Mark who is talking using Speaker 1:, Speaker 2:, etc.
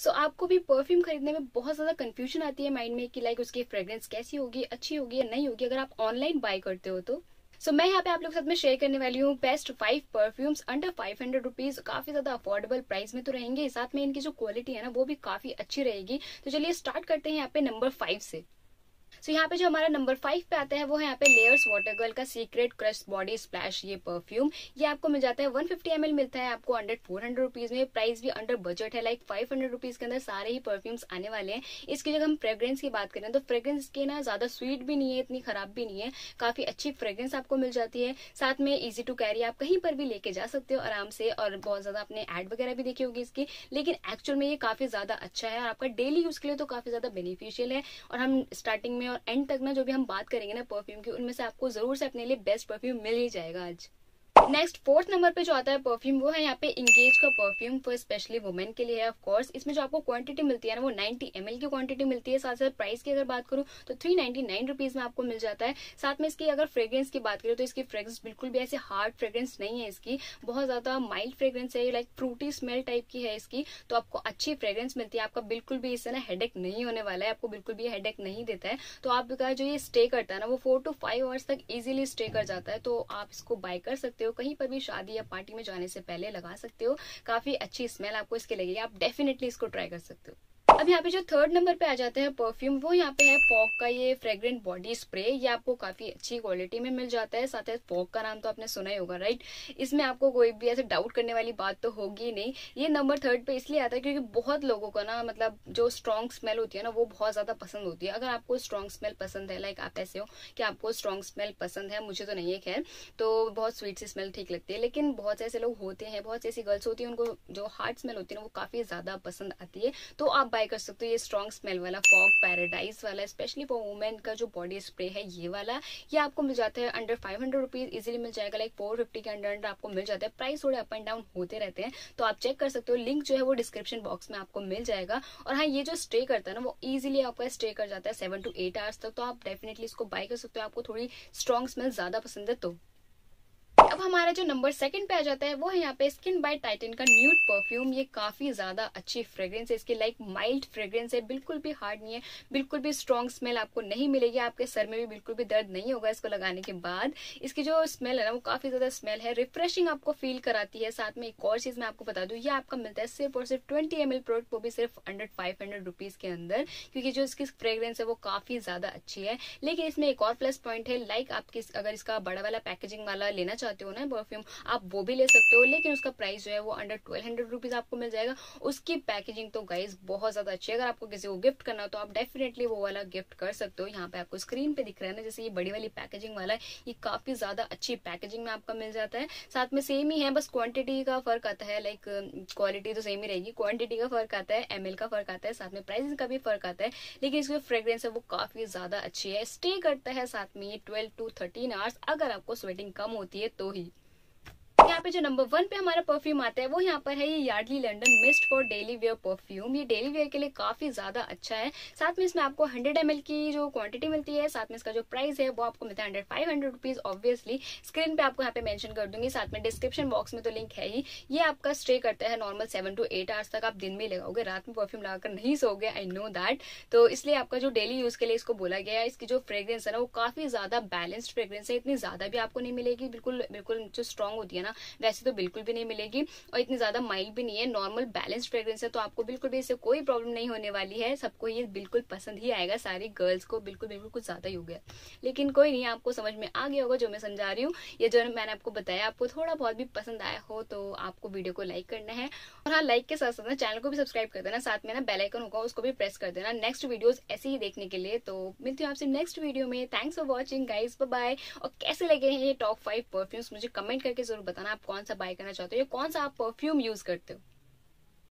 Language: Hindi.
Speaker 1: सो so, आपको भी परफ्यूम खरीदने में बहुत ज़्यादा कंफ्यूजन आती है माइंड में कि लाइक उसकी फ्रेग्रेंस कैसी होगी अच्छी होगी या नहीं होगी अगर आप ऑनलाइन बाय करते हो तो। सो so, मैं यहाँ पे आप लोग साथ में शेयर करने वाली हूँ best five perfumes under five hundred rupees काफ़ी ज़्यादा अफोर्डेबल प्राइस में तो रहेंगे। साथ में इनकी जो क्वालिटी है ना वो भी काफ़ी अच्छी रहेगी। तो चलिए स्टार्ट करते हैं यहाँ पे नंबर फाइव से। सो so, यहाँ पे जो हमारा नंबर फाइव पे आता है वो है यहाँ पे लेयर्स वाटर गर्ल का सीक्रेट क्रश बॉडी स्प्लैश ये परफ्यूम ये आपको मिल जाता है वन फिफ्टी एम मिलता है आपको अंडर फोर हंड्रेड रुपीज़ में. प्राइस भी अंडर बजट है लाइक फाइव हंड्रेड रुपीज़ के अंदर सारे ही परफ्यूम्स आने वाले हैं. इसकी जगह हम फ्रेग्रेंस की बात करें तो फ्रेग्रेंस के ना ज़्यादा स्वीट भी नहीं है इतनी खराब भी नहीं है. काफ़ी अच्छी फ्रेग्रेंस आपको मिल जाती है. साथ में इजी टू कैरी आप कहीं पर भी लेके जा सकते हो आराम से और बहुत ज़्यादा आपने एड वगैरह भी देखी होगी इसकी. लेकिन एक्चुअल में ये काफ़ी ज़्यादा अच्छा है और आपका डेली यूज़ के लिए तो काफ़ी ज़्यादा बेनिफिशियल है. और हम स्टार्टिंग में और एंड तक ना जो भी हम बात करेंगे ना परफ्यूम की, उनमें से आपको ज़रूर से अपने लिए बेस्ट परफ्यूम मिल ही जाएगा आज। नेक्स्ट फोर्थ नंबर पे जो आता है परफ्यूम वो है यहाँ पे इंगेज का परफ्यूम फॉर स्पेशली वुमेन के लिए है ऑफकोर्स इसमें जो आपको क्वांटिटी मिलती है ना, वो 90 एम की क्वांटिटी मिलती है। साथ साथ प्राइस की अगर बात करूँ तो थ्री नाइनटी में आपको मिल जाता है। साथ में इसकी अगर फ्रेग्रेंस की बात करें तो इसकी फ्रेग्रेंस बिल्कुल भी ऐसे हार्ड फ्रेग्रेंस नहीं है इसकी। बहुत ज़्यादा माइल्ड फ्रेग्रेंस है लाइक फ्रूटी स्मेल टाइप की है इसकी। तो आपको अच्छी फ्रेग्रेंस मिलती है। आपका बिल्कुल भी इससे ना हेडेक नहीं होने वाला है, आपको बिल्कुल भी हेडेक नहीं देता है। तो आपका जो ये स्टे करता है ना, वो फोर टू फाइव आवर्स तक इजिली स्टे कर जाता है। तो आप इसको बाय कर सकते हो। कहीं पर भी शादी या पार्टी में जाने से पहले लगा सकते हो। काफ़ी अच्छी स्मेल आपको इसके लगेगी। आप डेफिनेटली इसको ट्राई कर सकते हो। अब यहाँ पे जो थर्ड नंबर पे आ जाते हैं परफ्यूम वो यहाँ पे है फॉक का ये फ्रेग्रेंट बॉडी स्प्रे ये आपको काफ़ी अच्छी क्वालिटी में मिल जाता है। साथ ही फॉक का नाम तो आपने सुना ही होगा राइट इसमें आपको कोई भी ऐसे डाउट करने वाली बात तो होगी नहीं। ये नंबर थर्ड पे इसलिए आता है क्योंकि बहुत लोगों का ना मतलब जो स्ट्रॉन्ग स्मेल होती है ना, वो बहुत ज़्यादा पसंद होती है। अगर आपको स्ट्रॉन्ग स्मेल पसंद है लाइक आप ऐसे हो कि आपको स्ट्रॉन्ग स्मेल पसंद है, मुझे तो नहीं है खैर तो बहुत स्वीट सी स्मेल ठीक लगती है। लेकिन बहुत से ऐसे लोग होते हैं, बहुत सी ऐसी गर्ल्स होती है, उनको जो हार्ड स्मेल होती है ना, वो काफ़ी ज़्यादा पसंद आती है। तो आप बाय कर सकते हो, ये स्ट्रॉन्ग स्मेल वाला फॉग पैराडाइज वाला स्पेशली फॉर वुमेन का जो बॉडी स्प्रे है, ये वाला, ये आपको मिल जाता है under five hundred rupees easily मिल जाएगा लाइक फोर फिफ्टी के अंडर अंडर आपको मिल जाता है प्राइस थोड़े अप एंड डाउन होते रहते हैं तो आप चेक कर सकते हो लिंक जो है वो डिस्क्रिप्शन बॉक्स में आपको मिल जाएगा, और हाँ ये जो स्टे करता है ना, वो इजिली आपका स्टे कर जाता है सेवन टू एट आवर्स तक तो आप डेफिनेटली इसको बाय कर सकते हो, आपको थोड़ी स्ट्रॉन्ग स्मेल ज़्यादा पसंद है तो अब हमारा जो नंबर सेकंड पे आ जाता है, वो है यहाँ पे स्किन बाय टाइटन का न्यूड परफ्यूम ये काफ़ी ज़्यादा अच्छी फ्रेग्रेंस है। इसकी लाइक माइल्ड फ्रेग्रेंस है। बिल्कुल भी हार्ड नहीं है। बिल्कुल भी स्ट्रॉन्ग स्मेल आपको नहीं मिलेगी। आपके सर में भी बिल्कुल भी दर्द नहीं होगा इसको लगाने के बाद। इसकी जो स्मेल है ना, वो काफ़ी ज़्यादा स्मेल है। रिफ्रेशिंग आपको फील कराती है। साथ में एक और चीज़ मैं आपको बता दू, ये आपका मिलता है सिर्फ़ और सिर्फ़ ट्वेंटी एम प्रोडक्ट वो भी सिर्फ़ अंडर फाइव हंड्रेड रुपीज़ के अंदर, क्योंकि जो इसकी फ्रेग्रेंस है, वो काफ़ी ज़्यादा अच्छी है। लेकिन इसमें एक और प्लस पॉइंट है लाइक आप अगर इसका बड़ा वाला पैकेजिंग वाला लेना चाहते हो ना परफ्यूम आप वो भी ले सकते हो, लेकिन उसका प्राइस जो है वो अंडर ट्वेल्व हंड्रेड रुपीज़ आपको मिल जाएगा। उसकी पैकेजिंग तो गाइज़ बहुत ज़्यादा अच्छी है। अगर आपको किसी को गिफ्ट करना हो तो आप डेफिनेटली वो वाला गिफ्ट कर सकते हो। यहाँ पे आपको स्क्रीन पे दिख रहा है ना, जैसे ये बड़ी वाली पैकेजिंग वाला है, ये काफ़ी ज़्यादा अच्छी पैकेजिंग में आपका मिल जाता है। साथ में सेम ही है, बस क्वांटिटी का फ़र्क आता है लाइक क्वालिटी तो सेम ही रहेगी। क्वांटिटी का फ़र्क आता है एमएल का फ़र्क आता है, साथ में प्राइस का भी फ़र्क आता है, लेकिन इसकी फ्रेग्रेंस है वो काफ़ी ज़्यादा अच्छी है। स्टे करता है साथ में ये ट्वेल्व टू थर्टीन आवर्स अगर आपको स्वेटिंग कम होती है तो ही oui. यहाँ पे जो नंबर वन पे हमारा परफ्यूम आता है, वो यहाँ पर है ये Yardley London mist for daily wear perfume ये डेली वेयर के लिए काफ़ी ज़्यादा अच्छा है। साथ में इसमें आपको हंड्रेड एम की जो क्वांटिटी मिलती है, साथ में इसका जो प्राइस है, वो आपको मिलता है hundred five hundred rupees obviously screen पे आपको यहाँ पे मेंशन कर दूँगी। साथ में डिस्क्रिप्शन बॉक्स में तो लिंक है ही। ये आपका स्टे करता है normal seven to eight hours तक। आप दिन में लगाओगे। रात में परफ्यूम लगाकर नहीं सोगे आई नो दैट तो इसलिए आपका जो डेली यूज़ के लिए इसको बोला गया है, इसकी जो फ्रेग्रेंस है ना, वो काफ़ी ज़्यादा बैलेंस्ड फ्रेग्रेंस है। इतनी ज़्यादा भी आपको नहीं मिलेगी। बिल्कुल बिल्कुल जो स्ट्रॉन्ग होती है ना वैसे तो बिल्कुल भी नहीं मिलेगी और इतनी ज़्यादा माइल्ड भी नहीं है। नॉर्मल बैलेंस फ्रेग्रेंस है तो आपको बिल्कुल भी इससे कोई प्रॉब्लम नहीं होने वाली है। सबको ये बिल्कुल पसंद ही आएगा। सारी गर्ल्स को बिल्कुल बिल्कुल कुछ ज़्यादा ही हो गया। लेकिन कोई नहीं, आपको समझ में आ गया होगा जो मैं समझा रही हूँ। ये जो मैंने आपको बताया, आपको थोड़ा बहुत भी पसंद आया हो तो आपको वीडियो को लाइक करना है। और हाँ लाइक के साथ साथ चैनल को भी सब्सक्राइब कर देना। साथ में ना बेलाइकन होगा, उसको भी प्रेस कर देना। नेक्स्ट वीडियो ऐसे ही देखने के लिए। तो मिलती हूँ आपसे नेक्स्ट वीडियो में। Thanks for watching guys bye और कैसे लगे हैं ये टॉप फाइव परफ्यूम्स मुझे कमेंट करके ज़रूर बताना आप कौन सा बाय करना चाहते हो? या कौन सा आप परफ्यूम यूज़ करते हो?